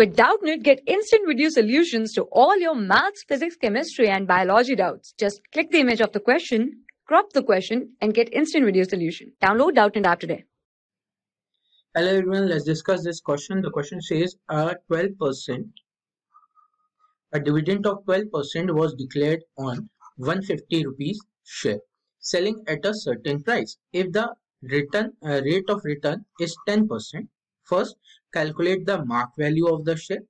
With Doubtnut, get instant video solutions to all your maths, physics, chemistry, and biology doubts. Just click the image of the question, crop the question, and get instant video solution. Download Doubtnut app today. Hello everyone, let's discuss this question. The question says a 12%, a dividend of 12% was declared on 150 rupees share, selling at a certain price. If the return uh, rate of return is 10%, first calculate the mark value of the share,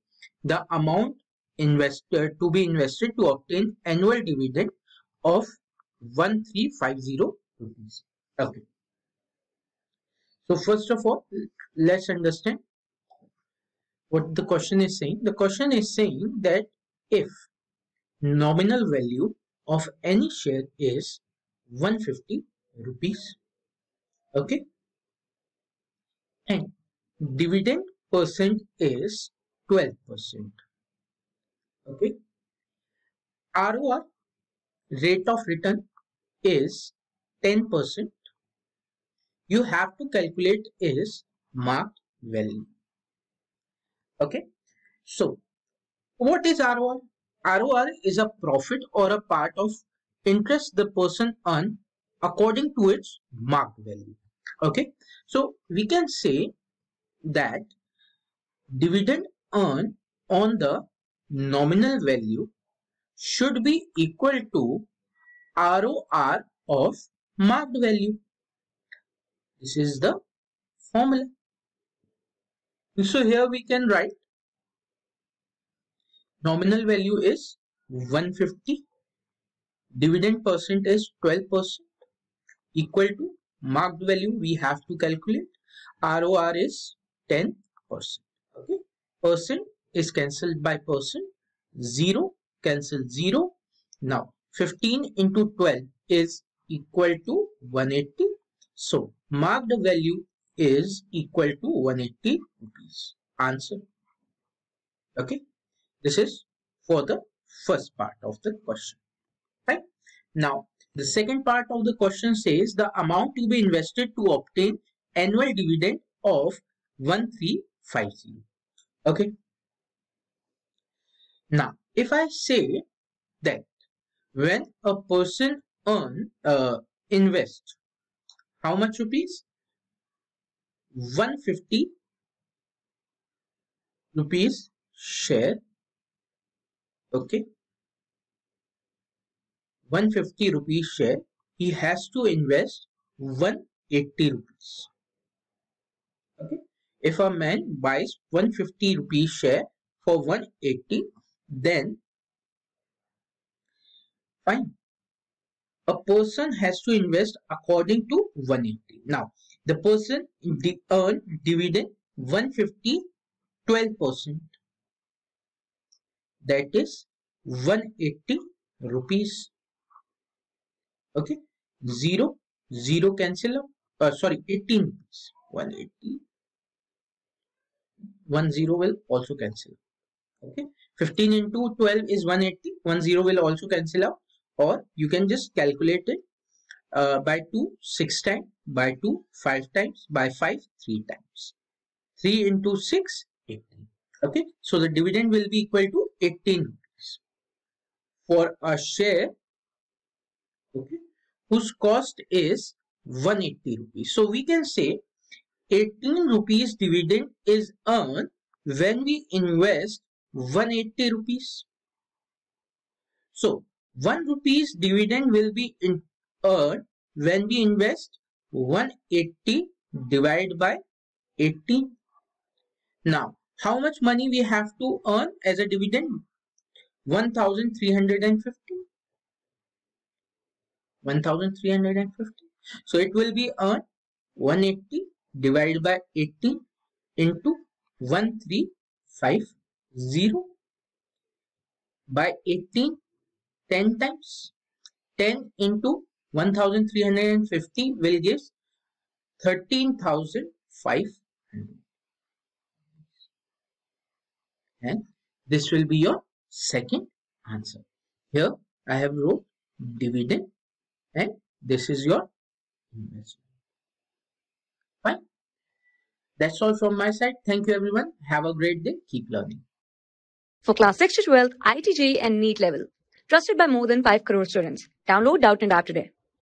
the amount invested to be invested to obtain annual dividend of 1350 rupees. Okay. So first of all, let's understand what the question is saying. The question is saying that if nominal value of any share is 150 rupees, okay, and dividend percent is 12%. Okay. ROR rate of return is 10%. You have to calculate is marked value. Okay. So what is ROR? ROR is a profit or a part of interest the person earn according to its marked value. Okay. So we can say that dividend earned on the nominal value should be equal to ROR of marked value. This is the formula. So here we can write nominal value is 150 dividend percent is 12 percent equal to marked value we have to calculate ROR is 10 percent okay. Percent is cancelled by percent 0 cancel 0 now 15 into 12 is equal to 180 so marked value is equal to 180 rupees. Answer. Okay. This is for the first part of the question. Right? Now the second part of the question says the amount to be invested to obtain annual dividend of 1350 okay? Now if i say that when a person earn uh, invest how much rupees? 150 rupees share. Okay? 150 rupees share he has to invest 180 rupees. Okay if a man buys 150 rupees share for 180, then fine. A person has to invest according to 180. Now, the person earn dividend 150 12%. That is 180 rupees. Okay. 0, 0 cancel out. Uh, sorry, 18 rupees. 180 one zero will also cancel. Okay? 15 into 12 is 180 one zero will also cancel out. Or you can just calculate it uh, by 2 6 times by 2 5 times by 5 3 times. 3 into 6 18 okay? So the dividend will be equal to 18 rupees. For a share okay whose cost is 180 rupees. So we can say 18 rupees dividend is earned when we invest 180 rupees. So 1 rupees dividend will be earned when we invest 180 divided by 18. Now how much money we have to earn as a dividend? 1350. 1350. So it will be earned 180 divided by 18 into 1350 by 18 10 times. 10 into 1350 will give 13500 and this will be your second answer. Here i have wrote dividend and this is your investment That's all from my side. Thank you everyone. Have a great day. Keep learning. For class 6 to 12, IIT JEE and NEET level. Trusted by more than 5 crore students. Download Doubtnut App today.